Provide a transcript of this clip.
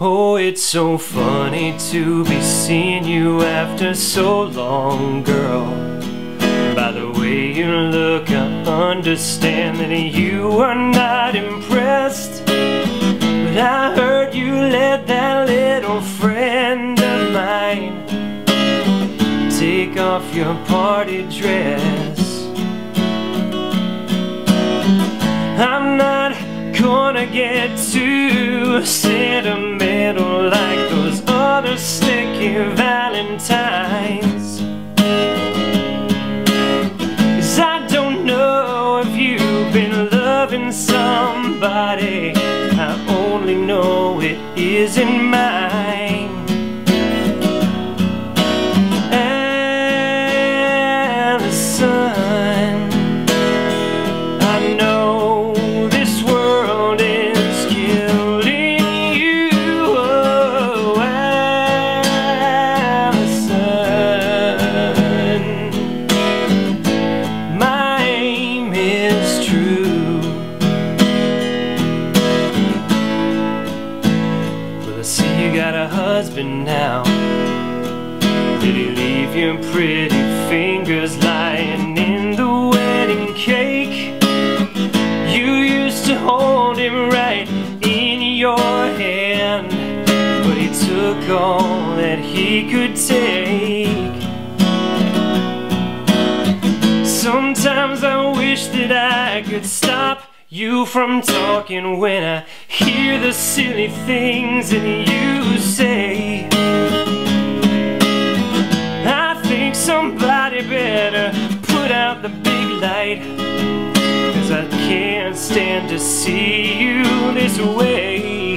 Oh, it's so funny to be seeing you after so long, girl. By the way you look, I understand that you are not impressed. But I heard you let that little friend of mine take off your party dress. I'm not gonna get too sentimental somebody, I only know it isn't mine. Your pretty fingers lying in the wedding cake? You used to hold him right in your hand, but he took all that he could take. Sometimes I wish that I could stop you from talking when I hear the silly things that you say. Big light. Cause I can't stand to see you this way.